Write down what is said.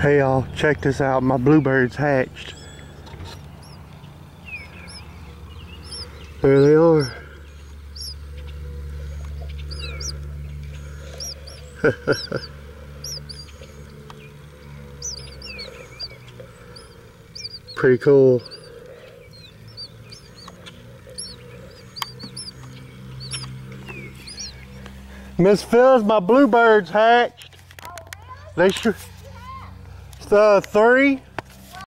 Hey y'all, check this out. My bluebirds hatched. There they are. Pretty cool. Miss Phyllis, my bluebirds hatched. They sure. Uh, three.